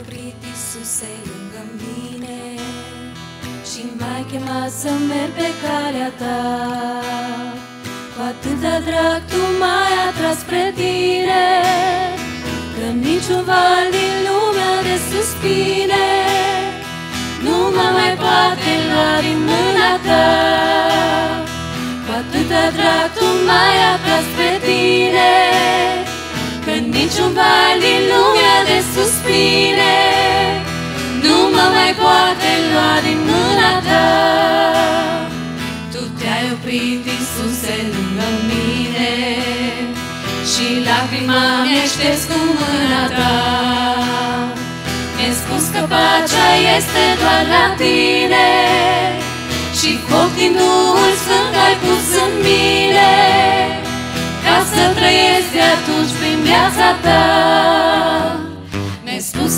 oprit, Iisuse, lângă mine Și m-ai chemat să merg pe calea ta. Cu atâta drag tu m-ai atras spre tine Că niciun val din lumea de suspine Nu mă mai poate lua din mâna ta. Cu atâta drag tu m-ai atras spre tine Că niciun val din lumea de suspine Nu mă mai poate lua din mâna ta. Tu te-ai oprit, Iisuse, lângă mine. Și lacrima mi-ai șters cu mâna ta. Mi-ai spus că pacea este doar la tine. Și foc din Duhul Sfânt ai pus în mine. Ca să trăiesc de atunci prin viața ta. Mi-ai spus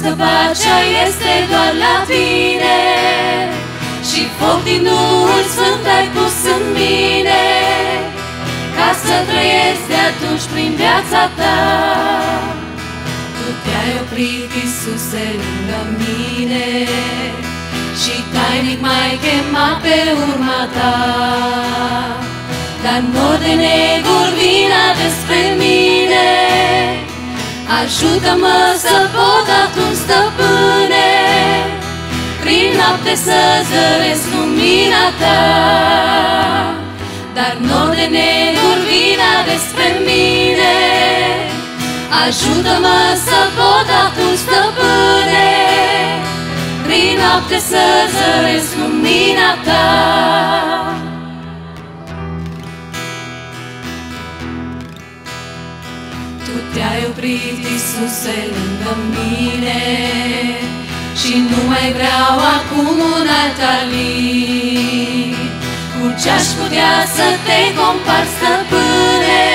că pacea este doar la tine. Și foc din Duhul Sfânt ai pus în mine. Ca să trăiesc de atunci prin viața ta. Tu te-ai oprit, Iisuse, lângă mine. Și tainic m-ai chemat pe urma ta. Dar nor de negur vina despre mine Ajută-mă să pot atunci, stăpâne Prin noapte să zăresc lumina ta. Dar nor de negur vina despre mine. Ajută-mă să pot atunci, stăpâne Prin noapte să zăresc lumina ta te-ai oprit, Iisuse, lângă mine. Și nu mai vreau acum un alt alin Cu ce-aș putea să te compar, stăpâne?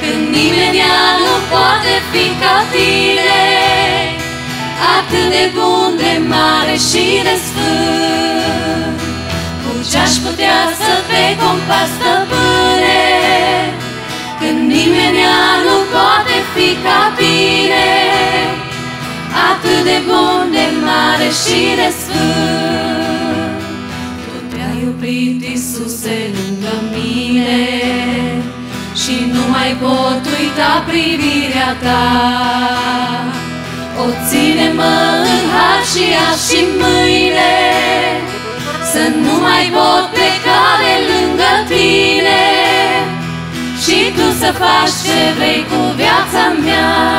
Când nimeni nu poate fi ca tine. Atât de bun, de mare și de sfânt. Cu ce-aș putea să te compar, stăpâne de bun, de mare și de sfânt. Tu te-ai oprit, Iisuse, lângă mine Și nu mai pot uita privirea ta. O ține-mă în har și azi și mâine Să nu mai pot pleca de lângă tine. Și tu să faci ce vrei cu viața mea. O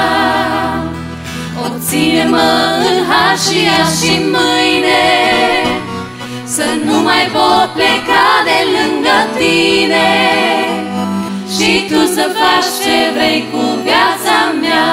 ține-mă în har și azi și mâine. Să nu mai pot pleca de lângă tine. Și tu să faci ce vrei cu viața mea